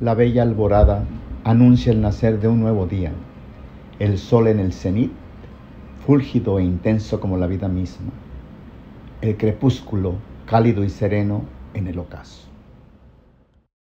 la bella alborada anuncia el nacer de un nuevo día. El sol en el cenit, fúlgido e intenso como la vida misma. El crepúsculo, cálido y sereno, en el ocaso.